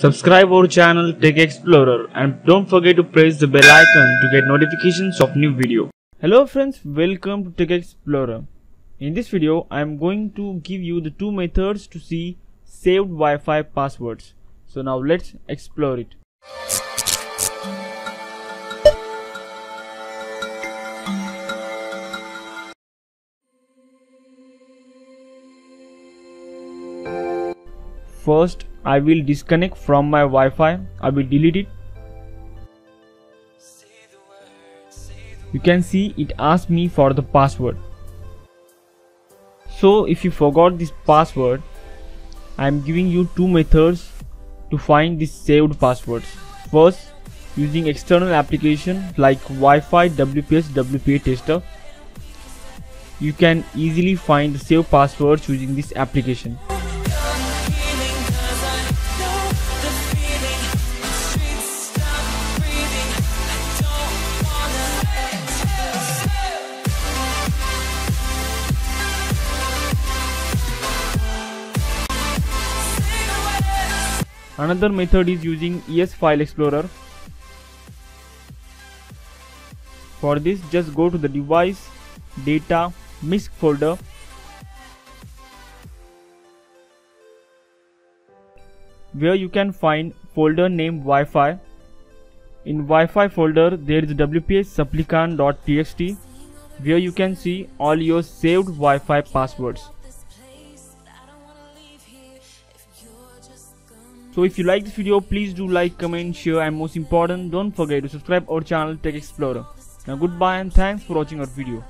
Subscribe our channel Tech Explorer and don't forget to press the bell icon to get notifications of new video. Hello friends, welcome to Tech Explorer. In this video, I am going to give you the two methods to see saved Wi-Fi passwords. So now let's explore it. First, I will disconnect from my Wi-Fi. I will delete it. You can see it asks me for the password. So if you forgot this password, I am giving you two methods to find these saved passwords. First, using external application like Wi-Fi WPS WPA tester. You can easily find the saved passwords using this application. Another method is using ES File Explorer. For this just go to the device, data, MISC folder. Where you can find folder named Wi-Fi. In Wi-Fi folder there is WPS supplicant.txt where you can see all your saved Wi-Fi passwords. So if you like this video please do like, comment, share and most important don't forget to subscribe our channel Tech Explorer. Now goodbye and thanks for watching our video.